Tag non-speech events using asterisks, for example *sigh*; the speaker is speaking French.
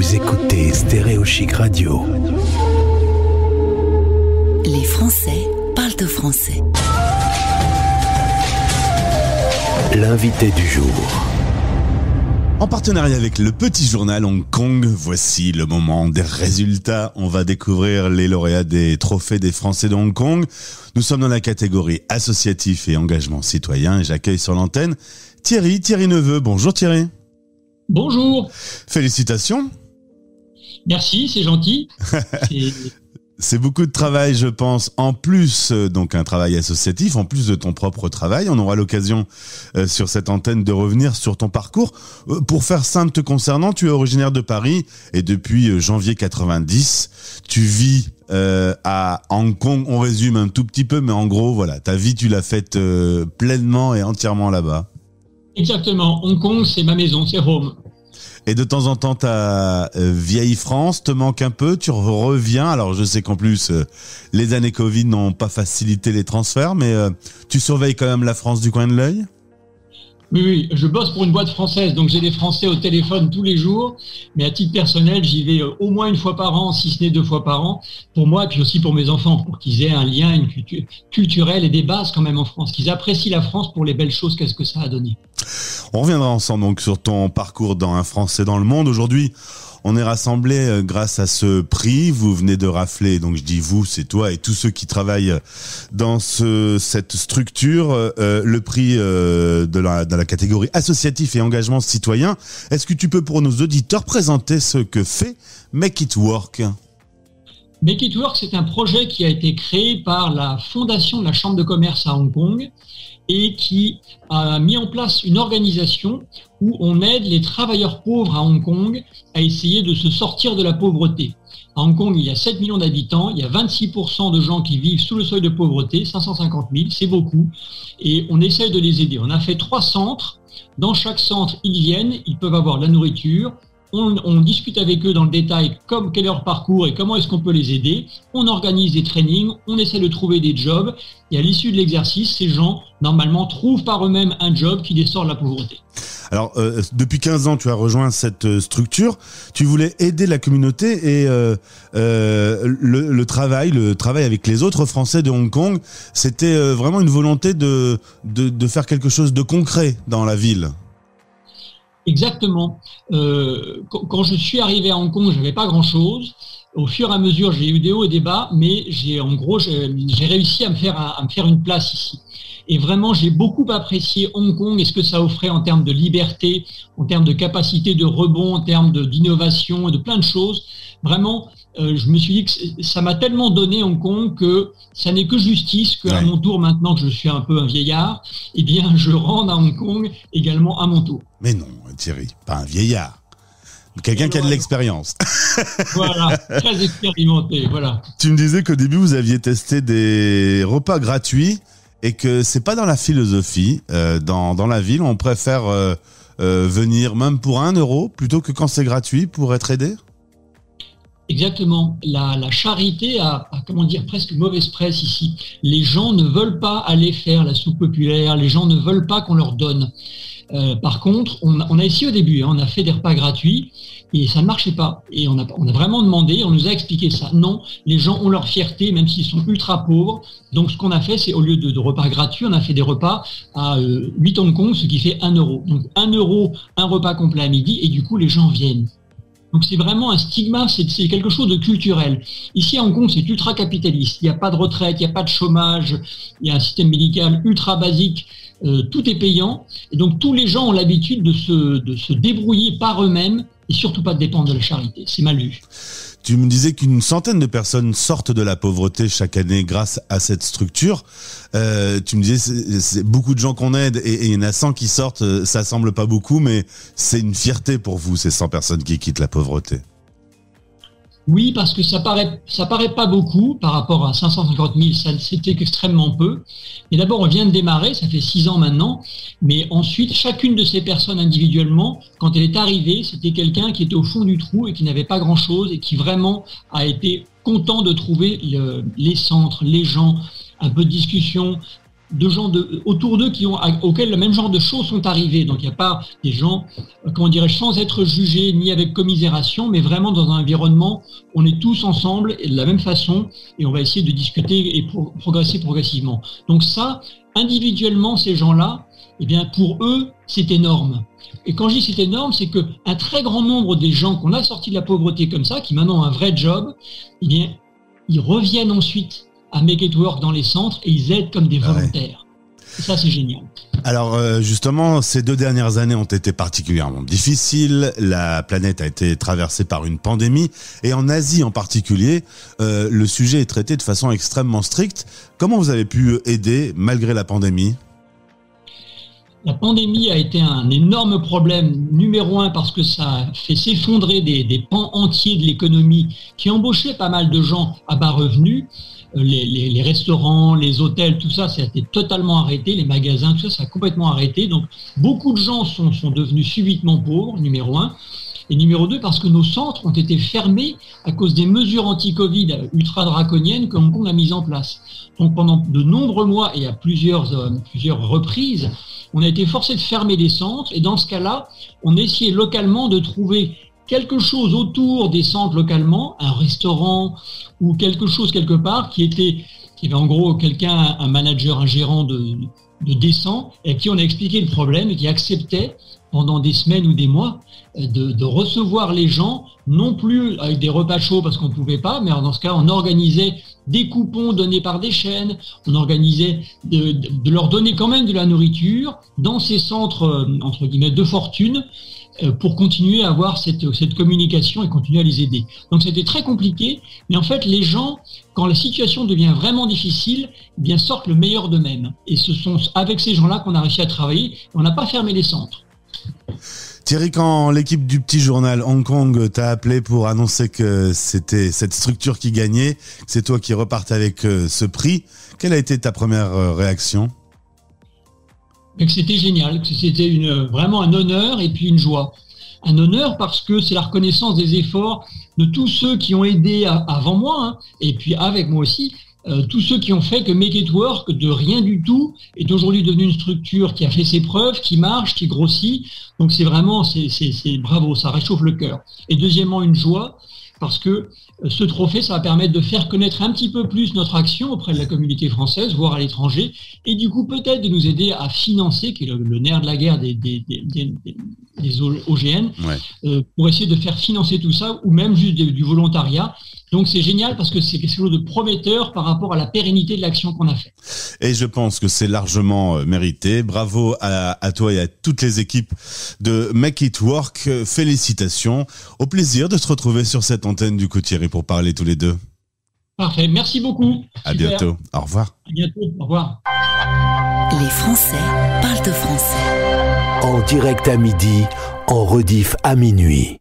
Vous écoutez Stéréo Chic Radio. Les Français parlent au français. L'invité du jour. En partenariat avec le Petit Journal Hong Kong, voici le moment des résultats. On va découvrir les lauréats des trophées des Français de Hong Kong. Nous sommes dans la catégorie associatif et engagement citoyen et j'accueille sur l'antenne Thierry, Thierry Neveu. Bonjour Thierry. Bonjour. Félicitations. Merci, c'est gentil. *laughs* C'est beaucoup de travail, je pense. En plus, euh, donc un travail associatif, en plus de ton propre travail. On aura l'occasion euh, sur cette antenne de revenir sur ton parcours. Euh, pour faire simple te concernant, tu es originaire de Paris et depuis janvier 90, tu vis à Hong Kong. On résume un tout petit peu, mais en gros, voilà, ta vie, tu l'as faite pleinement et entièrement là-bas. Exactement. Hong Kong, c'est ma maison, c'est home. Et de temps en temps, ta euh, vieille France te manque un peu, tu reviens. Alors je sais qu'en plus, euh, les années Covid n'ont pas facilité les transferts, mais euh, tu surveilles quand même la France du coin de l'œil? Oui, oui, je bosse pour une boîte française, donc j'ai des Français au téléphone tous les jours, mais à titre personnel, j'y vais euh, au moins une fois par an, si ce n'est deux fois par an, pour moi et puis aussi pour mes enfants, pour qu'ils aient un lien, une culture culturelle et des bases quand même en France, qu'ils apprécient la France pour les belles choses qu'est-ce que ça a donné. On reviendra ensemble donc sur ton parcours dans un Français dans le monde. Aujourd'hui, on est rassemblés euh, grâce à ce prix. Vous venez de rafler, donc je dis vous, c'est toi et tous ceux qui travaillent dans ce, cette structure, euh, le prix euh, de la catégorie associatif et engagement citoyen. Est-ce que tu peux pour nos auditeurs présenter ce que fait Make It Work? Make It Work, c'est un projet qui a été créé par la fondation de la Chambre de commerce à Hong Kong et qui a mis en place une organisation où on aide les travailleurs pauvres à Hong Kong à essayer de se sortir de la pauvreté. À Hong Kong, il y a 7 millions d'habitants, il y a 26% de gens qui vivent sous le seuil de pauvreté, 550 000, c'est beaucoup, et on essaye de les aider. On a fait trois centres. Dans chaque centre, ils viennent, ils peuvent avoir la nourriture, on, discute avec eux dans le détail comme quel est leur parcours et comment est-ce qu'on peut les aider. On organise des trainings, on essaie de trouver des jobs et à l'issue de l'exercice, ces gens normalement trouvent par eux-mêmes un job qui les sort de la pauvreté. Alors, euh, depuis 15 ans, tu as rejoint cette euh, structure. Tu voulais aider la communauté et euh, le, travail, le travail avec les autres Français de Hong Kong, c'était vraiment une volonté de, de faire quelque chose de concret dans la ville. Exactement. Euh, quand je suis arrivé à Hong Kong, je n'avais pas grand-chose. Au fur et à mesure, j'ai eu des hauts et des bas, mais j'ai en gros, j'ai réussi à me faire à, me faire une place ici. Et vraiment, j'ai beaucoup apprécié Hong Kong et ce que ça offrait en termes de liberté, en termes de capacité de rebond, en termes d'innovation et de plein de choses. Vraiment, euh, je me suis dit que ça m'a tellement donné Hong Kong que ça n'est que justice qu'à mon tour, maintenant que je suis un peu un vieillard, eh bien, *laughs* je rende à Hong Kong également à mon tour. Mais non, Thierry, pas un vieillard. Quelqu'un qui a de l'expérience. *laughs* voilà, très expérimenté, voilà. Tu me disais qu'au début, vous aviez testé des repas gratuits et que c'est pas dans la philosophie. Euh, dans, dans la ville, on préfère euh, venir même pour un euro plutôt que quand c'est gratuit pour être aidé? Exactement. La, charité a, comment dire, presque mauvaise presse ici. Les gens ne veulent pas aller faire la soupe populaire, les gens ne veulent pas qu'on leur donne. Euh, par contre, on, a essayé au début, hein, on a fait des repas gratuits et ça ne marchait pas. Et on a, on a vraiment demandé, on nous a expliqué ça. Non, les gens ont leur fierté, même s'ils sont ultra pauvres. Donc ce qu'on a fait, c'est au lieu de, repas gratuits, on a fait des repas à 8 euh, Hong Kong, ce qui fait 1 euro. Donc 1 euro, un repas complet à midi, et du coup les gens viennent. Donc c'est vraiment un stigma, c'est quelque chose de culturel. Ici à Hong Kong, c'est ultra capitaliste. Il n'y a pas de retraite, il n'y a pas de chômage, il y a un système médical ultra basique. Euh, tout est payant. Et donc tous les gens ont l'habitude de se, de se débrouiller par eux-mêmes et surtout pas de dépendre de la charité. C'est mal vu. Tu me disais qu'une centaine de personnes sortent de la pauvreté chaque année grâce à cette structure. Euh, tu me disais, c'est beaucoup de gens qu'on aide et, il y en a 100 qui sortent. Euh, ça semble pas beaucoup, mais c'est une fierté pour vous, ces 100 personnes qui quittent la pauvreté. Oui, parce que ça paraît, paraît pas beaucoup par rapport à 550 000, ça c'était extrêmement peu. Mais d'abord, on vient de démarrer, ça fait six ans maintenant. Mais ensuite, chacune de ces personnes individuellement, quand elle est arrivée, c'était quelqu'un qui était au fond du trou et qui n'avait pas grand chose et qui vraiment a été content de trouver les centres, les gens, un peu de discussion, de gens autour d'eux qui ont, auxquels le même genre de choses sont arrivées. Donc il n'y a pas des gens, euh, comment dirais-je, sans être jugés ni avec commisération, mais vraiment dans un environnement, on est tous ensemble et de la même façon et on va essayer de discuter et progresser progressivement. Donc ça, individuellement, ces gens-là, eh bien pour eux, c'est énorme. Et quand je dis c'est énorme, c'est que un très grand nombre des gens qu'on a sortis de la pauvreté comme ça, qui maintenant ont un vrai job, eh bien, ils reviennent ensuite à Make It Work dans les centres et ils aident comme des ah volontaires. Et ça, c'est génial. Alors euh, justement, ces deux dernières années ont été particulièrement difficiles. La planète a été traversée par une pandémie et en Asie en particulier, euh, le sujet est traité de façon extrêmement stricte. Comment vous avez pu aider malgré la pandémie? La pandémie a été un énorme problème, numéro un, parce que ça a fait s'effondrer des, pans entiers de l'économie qui embauchaient pas mal de gens à bas revenus. Euh, les, restaurants, les hôtels, tout ça, ça a été totalement arrêté. Les magasins, tout ça, ça a complètement arrêté. Donc, beaucoup de gens sont devenus subitement pauvres, numéro un. Et numéro deux, parce que nos centres ont été fermés à cause des mesures anti-Covid ultra draconiennes que Hong Kong a mises en place. Donc pendant de nombreux mois et à plusieurs, euh, plusieurs reprises, on a été forcé de fermer les centres et dans ce cas-là, on essayait localement de trouver quelque chose autour des centres localement, un restaurant ou quelque chose quelque part qui était, en gros quelqu'un, un manager, un gérant de, de et à qui on a expliqué le problème et qui acceptait pendant des semaines ou des mois euh, de, recevoir les gens, non plus avec des repas chauds parce qu'on ne pouvait pas, mais dans ce cas, on organisait des coupons donnés par des chaînes, on organisait de, de, leur donner quand même de la nourriture dans ces centres, euh, entre guillemets, de fortune, euh, pour continuer à avoir cette, cette communication et continuer à les aider. Donc c'était très compliqué, mais en fait, les gens, quand la situation devient vraiment difficile, eh bien sortent le meilleur d'eux-mêmes. Et ce sont avec ces gens-là qu'on a réussi à travailler. On n'a pas fermé les centres. Thierry, quand l'équipe du petit journal Hong Kong t'a appelé pour annoncer que c'était cette structure qui gagnait, c'est toi qui repartais avec euh, ce prix, quelle a été ta première euh, réaction? Que c'était génial, que c'était vraiment un honneur et puis une joie. Un honneur parce que c'est la reconnaissance des efforts de tous ceux qui ont aidé avant moi, hein, et puis avec moi aussi, euh, tous ceux qui ont fait que Make It Work, de rien du tout, est aujourd'hui devenu une structure qui a fait ses preuves, qui marche, qui grossit. Donc c'est vraiment, c'est bravo, ça réchauffe le cœur. Et deuxièmement, une joie, parce que euh, ce trophée, ça va permettre de faire connaître un petit peu plus notre action auprès de la communauté française, voire à l'étranger, et du coup peut-être de nous aider à financer, qui est le, nerf de la guerre des, des, des, des OGN, euh, pour essayer de faire financer tout ça, ou même juste du volontariat. Donc c'est génial parce que c'est quelque chose de prometteur par rapport à la pérennité de l'action qu'on a fait. Et je pense que c'est largement euh, mérité. Bravo à, à, toi et à toutes les équipes de Make It Work. Félicitations. Au plaisir de se retrouver sur cette antenne du coup Thierry pour parler tous les deux. Parfait. Merci beaucoup. À bientôt. Au revoir. À bientôt. Au revoir. Les Français parlent de français. En direct à midi, en rediff à minuit.